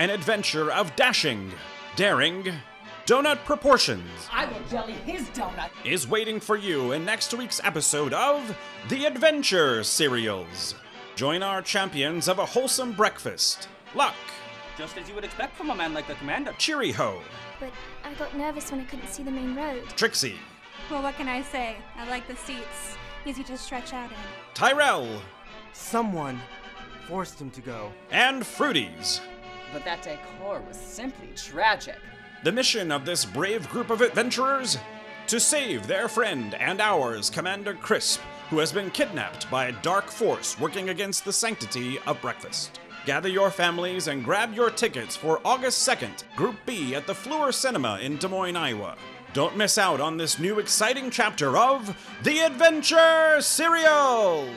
an adventure of dashing, daring, donut proportions I will jelly his donut. is waiting for you in next week's episode of The Adventure Cereals. Join our champions of a wholesome breakfast, Luck, Just as you would expect from a man like the commander. Cheery Ho, But I got nervous when I couldn't see the main road. Trixie, Well, what can I say? I like the seats. Easy to stretch out in. Tyrell, Someone forced him to go. and Fruities. But that decor was simply tragic. The mission of this brave group of adventurers? To save their friend and ours, Commander Crisp, who has been kidnapped by a dark force working against the sanctity of breakfast. Gather your families and grab your tickets for August 2nd, Group B at the Fleur Cinema in Des Moines, Iowa. Don't miss out on this new exciting chapter of The Adventure Cereals!